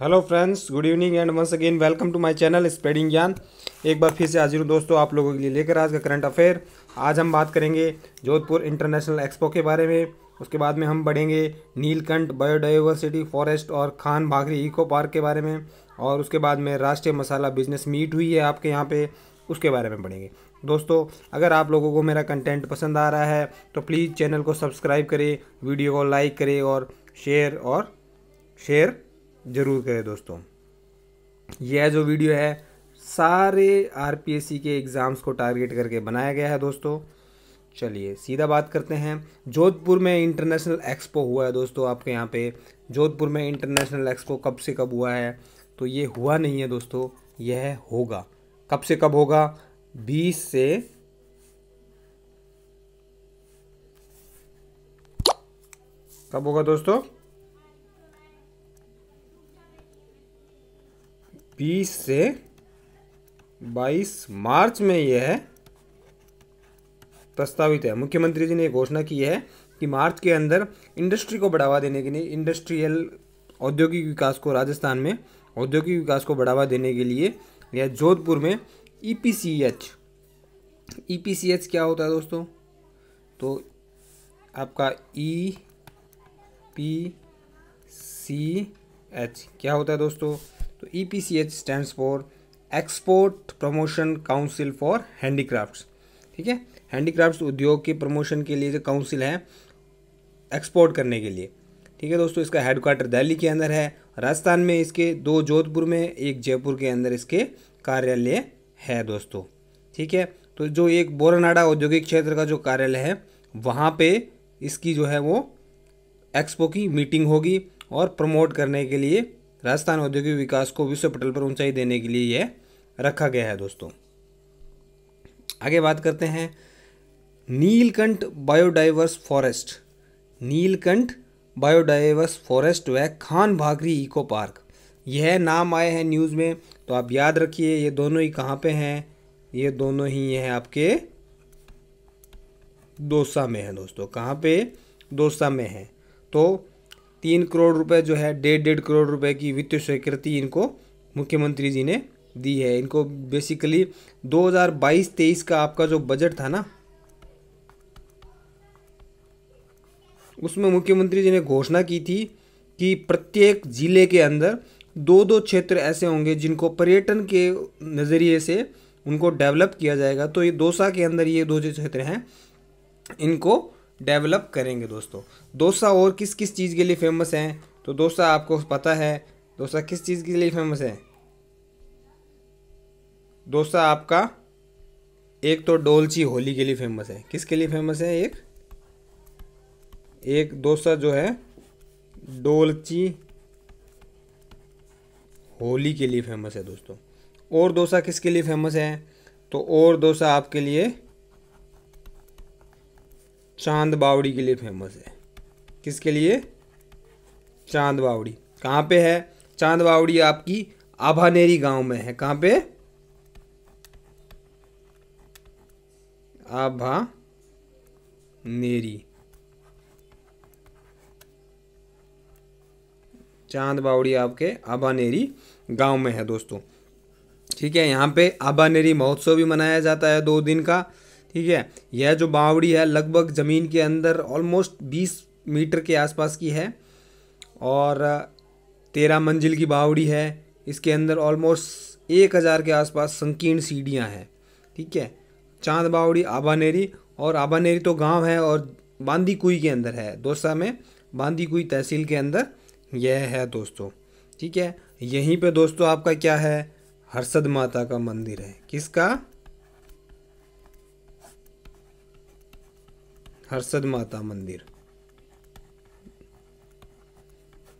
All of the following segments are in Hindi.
Hello friends good evening and once again welcome to my channel spreading ज्ञान एक बार फिर से हाजिर हूँ दोस्तों आप लोगों के लिए लेकर आज का करंट अफेयर आज हम बात करेंगे जोधपुर इंटरनेशनल एक्सपो के बारे में। उसके बाद में हम बढ़ेंगे नीलकंठ बायोडाइवर्सिटी फॉरेस्ट और खान भागरी इको पार्क के बारे में। और उसके बाद में राष्ट्रीय मसाला बिज़नेस मीट हुई है आपके यहाँ पर उसके बारे में पढ़ेंगे दोस्तों, अगर आप लोगों को मेरा कंटेंट पसंद आ रहा है तो प्लीज़ चैनल को सब्सक्राइब करें वीडियो को लाइक करें और शेयर और शेयर ज़रूर करें दोस्तों। यह जो वीडियो है, सारे आरपीएससी के एग्ज़ाम्स को टारगेट करके बनाया गया है दोस्तों। चलिए, सीधा बात करते हैं। जोधपुर में इंटरनेशनल एक्सपो हुआ है दोस्तों आपके यहाँ पे। जोधपुर में इंटरनेशनल एक्सपो कब से कब हुआ है? तो ये हुआ नहीं है दोस्तों, यह होगा। कब से कब होगा? 20 से 20 से 22 मार्च में यह है प्रस्तावित है। मुख्यमंत्री जी ने घोषणा की है कि मार्च के अंदर इंडस्ट्री को बढ़ावा देने के लिए, इंडस्ट्रियल औद्योगिक विकास को राजस्थान में औद्योगिक विकास को बढ़ावा देने के लिए यह जोधपुर में E P C H E P C H क्या होता है दोस्तों? तो आपका ई पी सी एच क्या होता है दोस्तों? तो E P C H stand for export promotion council for handicrafts ठीक है? हैंडीक्राफ्ट्स उद्योग के प्रमोशन के लिए जो काउंसिल है एक्सपोर्ट करने के लिए। ठीक है दोस्तों? इसका हेडक्वार्टर दिल्ली के अंदर है। राजस्थान में इसके दो जोधपुर में, एक जयपुर के अंदर इसके कार्यालय है दोस्तों। ठीक है? तो जो एक बोरनाडा औद्योगिक क्षेत्र का जो कार्यालय है, वहाँ पे इसकी जो है वो एक्सपो की मीटिंग होगी और प्रमोट करने के लिए राजस्थान औद्योगिक विकास को विश्व पटल पर ऊंचाई देने के लिए यह रखा गया है, दोस्तों। आगे बात करते हैं। Neelkanth biodiverse forest. Neelkanth biodiverse forest व खान भागरी इको पार्क। यह नाम आए हैं न्यूज़ में तो आप याद रखिए, ये दोनों ही कहाँ पे हैं? ये दोनों ही हैं आपके दोसा में है, दोस्तों। कहाँ पे? दोसा में है। तो तीन करोड़ रुपए जो है, डेढ़ डेढ़ करोड़ रुपए की वित्तीय स्वीकृति इनको मुख्यमंत्री जी ने दी है। इनको बेसिकली 2022-23 का आपका जो बजट था ना, उसमें मुख्यमंत्री जी ने घोषणा की थी कि प्रत्येक ज़िले के अंदर दो दो क्षेत्र ऐसे होंगे जिनको पर्यटन के नज़रिए से उनको डेवलप किया जाएगा। तो ये दोसा के अंदर ये दो जो क्षेत्र हैं, इनको डेवलप करेंगे दोस्तों। डोसा और किस किस चीज़ के लिए फ़ेमस हैं? तो डोसा आपको पता है, डोसा किस चीज़ के लिए फ़ेमस है? डोसा आपका, एक तो डोलची होली के लिए फ़ेमस है। किसके लिए फ़ेमस है एक? एक डोसा जो है, डोलची होली के लिए फ़ेमस है दोस्तों। और डोसा किसके लिए फ़ेमस है? तो और डोसा आपके लिए चाँद बावड़ी के लिए फ़ेमस है। किसके लिए? चाँद बावड़ी। कहाँ पे है? चाँद बावड़ी आपकी आभानेरी गाँव में है। कहाँ पे? आभा नेरी चाँद बावड़ी आपके आबानेरी गाँव में है दोस्तों। ठीक है, यहाँ पे आबानेरी महोत्सव भी मनाया जाता है दो दिन का। ठीक है? यह जो बावड़ी है, लगभग ज़मीन के अंदर ऑलमोस्ट बीस मीटर के आसपास की है और तेरह मंजिल की बावड़ी है। इसके अंदर ऑलमोस्ट एक हज़ार के आसपास संकीर्ण सीढ़ियाँ हैं। ठीक है? चाँद बावड़ी आबानेरी और आबानेरी तो गाँव है और बांदी कुई के अंदर है। दोसा में बांदी कुई तहसील के अंदर यह है दोस्तों। ठीक है? यहीं पे दोस्तों आपका क्या है? हर्षद माता का मंदिर है। किसका? हर्षद माता मंदिर।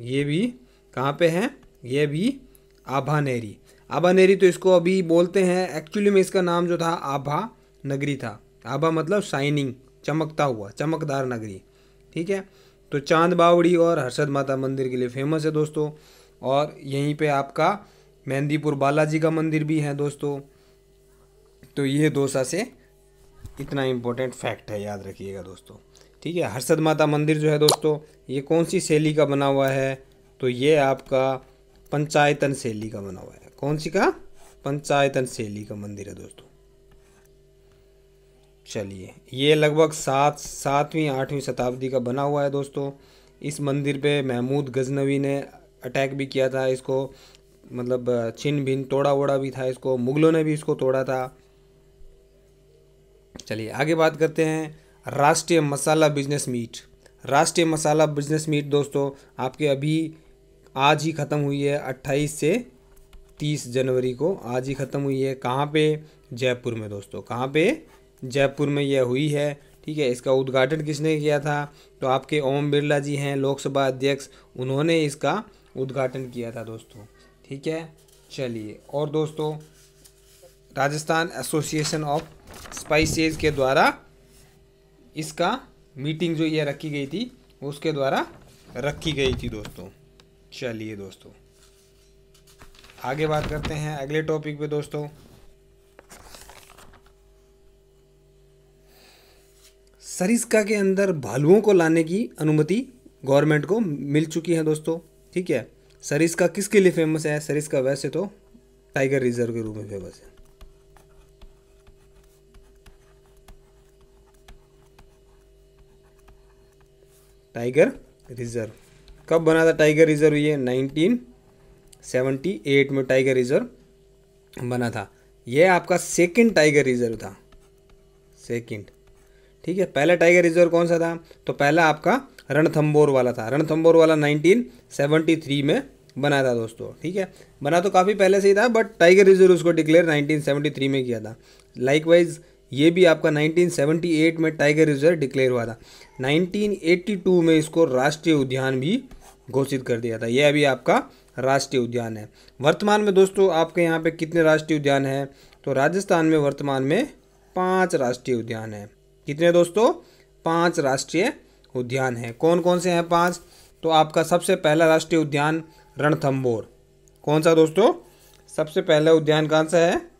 ये भी कहाँ पे है? ये भी आभा नेरी आभा नेरी तो इसको अभी बोलते हैं एक्चुअली में इसका नाम जो था, आभा नगरी था। आभा मतलब शाइनिंग चमकता हुआ, चमकदार नगरी। ठीक है? तो चाँद बावड़ी और हर्षद माता मंदिर के लिए फ़ेमस है दोस्तों। और यहीं पे आपका मेहंदीपुर बालाजी का मंदिर भी है दोस्तों। तो ये दोसा से इतना इम्पोर्टेंट फैक्ट है, याद रखिएगा दोस्तों। ठीक है, हर्षद माता मंदिर जो है दोस्तों, ये कौन सी शैली का बना हुआ है? तो ये आपका पंचायतन शैली का बना हुआ है। कौन सी का? पंचायतन शैली का मंदिर है दोस्तों। चलिए, ये लगभग सात, सातवीं, आठवीं शताब्दी का बना हुआ है दोस्तों। इस मंदिर पे महमूद गजनवी ने अटैक भी किया था, इसको मतलब छिन भिन तोड़ा वोड़ा भी था, इसको मुगलों ने भी इसको तोड़ा था। चलिए आगे बात करते हैं राष्ट्रीय मसाला बिज़नेस मीट। राष्ट्रीय मसाला बिज़नेस मीट दोस्तों, आपके अभी आज ही ख़त्म हुई है 28 से 30 जनवरी को। आज ही ख़त्म हुई है कहाँ पे? जयपुर में दोस्तों। कहाँ पे? जयपुर में यह हुई है, ठीक है? इसका उद्घाटन किसने किया था? तो आपके ओम बिरला जी हैं, लोकसभा अध्यक्ष, उन्होंने इसका उद्घाटन किया था दोस्तों, ठीक है? चलिए, और दोस्तों राजस्थान एसोसिएशन ऑफ़ स्पाइसेस के द्वारा इसका मीटिंग जो ये रखी गई थी, उसके द्वारा रखी गई थी दोस्तों। चलिए दोस्तों। आगे बात करते हैं अगले टॉपिक पे दोस्तों। सरिस्का के अंदर भालुओं को लाने की अनुमति गवर्नमेंट को मिल चुकी है दोस्तों, ठीक है? सरिस्का किसके लिए फ़ेमस है? सरिस्का वैसे तो टाइगर रिज़र्व के रूप में फ़ेमस है। टाइगर रिज़र्व कब बना था टाइगर रिज़र्व ये 1978 में टाइगर रिज़र्व बना था। यह आपका सेकंड टाइगर रिज़र्व था। सेकंड ठीक है, पहला टाइगर रिज़र्व कौन सा था? तो पहला आपका रणथम्बोर वाला था। रणथम्बोर वाला 1973 में बना था दोस्तों। ठीक है, बना तो काफ़ी पहले से ही था बट टाइगर रिज़र्व उसको डिक्लेयर 1973 में किया था। लाइकवाइज ये भी आपका 1978 में टाइगर रिज़र्व डिक्लेयर हुआ था। 1982 में इसको राष्ट्रीय उद्यान भी घोषित कर दिया था। यह अभी आपका राष्ट्रीय उद्यान है। वर्तमान में दोस्तों आपके यहाँ पे कितने राष्ट्रीय उद्यान हैं? तो राजस्थान में वर्तमान में पाँच राष्ट्रीय उद्यान हैं। कितने दोस्तों? पाँच राष्ट्रीय उद्यान हैं। कौन कौन से हैं पाँच? तो आपका सबसे पहला राष्ट्रीय उद्यान रणथम्बोर कौन सा दोस्तों? सबसे पहला उद्यान कौन सा है?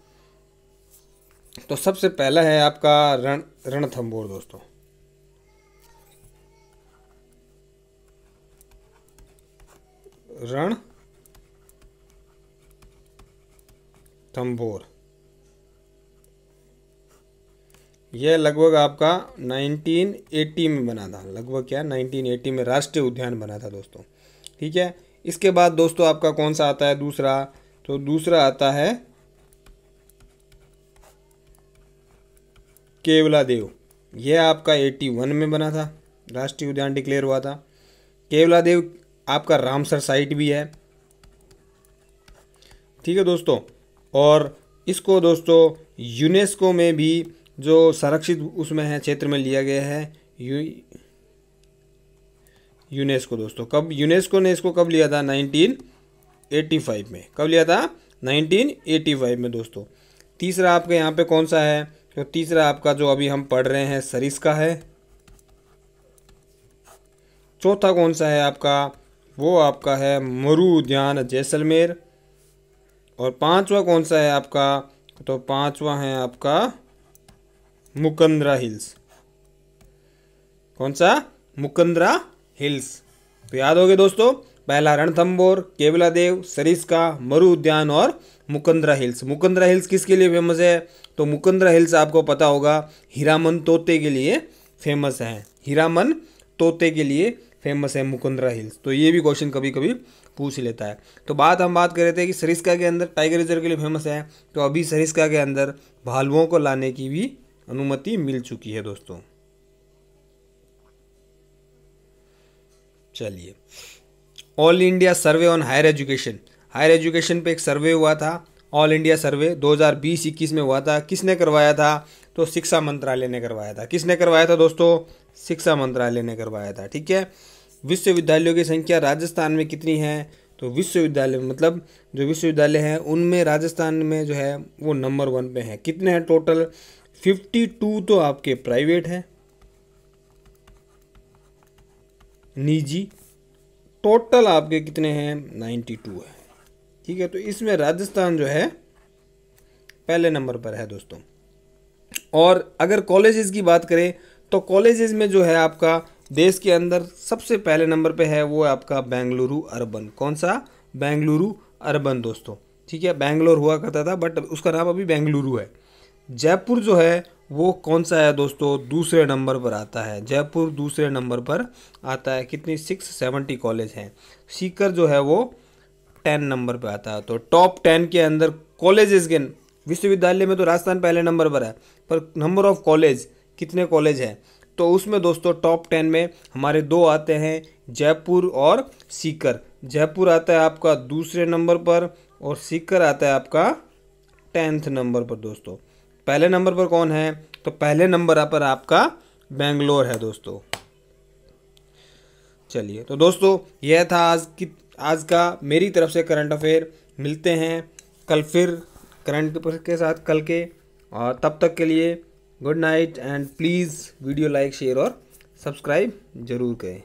तो सबसे पहला है आपका रण रणथंबोर दोस्तों। रण थम्बोर यह लगभग आपका 1980 में बना था। लगभग क्या? 1980 में राष्ट्रीय उद्यान बना था दोस्तों। ठीक है? इसके बाद दोस्तों आपका कौन सा आता है? दूसरा। तो दूसरा आता है केवला देव यह आपका 81 में बना था। राष्ट्रीय उद्यान डिक्लेयर हुआ था। केवला देव आपका रामसर साइट भी है। ठीक है दोस्तों? और इसको दोस्तों यूनेस्को में भी जो संरक्षित उसमें है, क्षेत्र में लिया गया है, यू यूनेस्को दोस्तों। कब? यूनेस्को ने इसको कब लिया था? 1985 में। कब लिया था? 1985 में दोस्तों। तीसरा आपके यहाँ पे कौन सा है? तो तीसरा आपका जो अभी हम पढ़ रहे हैं सरिस का है। चौथा कौन सा है आपका? वो आपका है मरु उद्यान जैसलमेर। और पांचवा कौन सा है आपका? तो पांचवा है आपका मुकंदरा हिल्स। कौन सा? मुकंदरा हिल्स। तो याद हो गए दोस्तों, पहला रणथम्बोर केवला देव सरिस्का मरु उद्यान और मुकंदरा हिल्स। मुकंदरा हिल्स किसके लिए फ़ेमस है? तो मुकंदरा हिल्स आपको पता होगा, हीरामन तोते के लिए फ़ेमस है। हीरामन तोते के लिए फ़ेमस है मुकुंदरा हिल्स। तो ये भी क्वेश्चन कभी कभी पूछ लेता है। तो बात हम बात कर रहे थे कि सरिस्का के अंदर टाइगर रिज़र्व के लिए फ़ेमस है। तो अभी सरिस्का के अंदर भालुओं को लाने की भी अनुमति मिल चुकी है दोस्तों। चलिए। All India survey on higher education higher education पे एक सर्वे हुआ था, ऑल इंडिया सर्वे 2020-21 में हुआ था। किसने करवाया था? तो शिक्षा मंत्रालय ने करवाया था। किसने करवाया था दोस्तों? शिक्षा मंत्रालय ने करवाया था, ठीक है? विश्वविद्यालयों की संख्या राजस्थान में कितनी है? तो विश्वविद्यालय मतलब जो विश्वविद्यालय हैं, उनमें राजस्थान में जो है, वो नंबर वन पे हैं। कितने हैं टोटल? फिफ्टी टू तो आपके प्राइवेट हैं। निजी। टोटल आपके कितने हैं? नाइन्टी टू है। ठीक है तो इसमें राजस्थान जो है, पहले नंबर पर है दोस्तों। और अगर कॉलेजेस की बात करें तो कॉलेजेस में जो है आपका देश के अंदर सबसे पहले नंबर पे है, वो आपका बेंगलुरु अर्बन। कौन सा? बेंगलुरु अर्बन दोस्तों। ठीक है, बेंगलोर हुआ करता था बट उसका नाम अभी बेंगलुरु है। जयपुर जो है, वो कौन सा है दोस्तों? दूसरे नंबर पर आता है। जयपुर दूसरे नंबर पर आता है। कितनी? सिक्स सेवेंटी कॉलेज हैं। सीकर जो है वो टेन नंबर पर आता है। तो टॉप टेन के अंदर कॉलेजेस के विश्वविद्यालय में तो राजस्थान पहले नंबर पर है, पर नंबर ऑफ़ कॉलेज, कितने कॉलेज हैं? तो उसमें दोस्तों टॉप टेन में हमारे दो आते हैं, जयपुर और सीकर। जयपुर आता है आपका दूसरे नंबर पर और सीकर आता है आपका टेंथ नंबर पर दोस्तों। पहले नंबर पर कौन है? तो पहले नंबर पर आपका बेंगलोर है दोस्तों। चलिए तो दोस्तों यह था आज की आज का मेरी तरफ़ से करंट अफेयर मिलते हैं कल फिर करंट के साथ कल के। और तब तक के लिए good night and please video like share और सब्सक्राइब ज़रूर करें।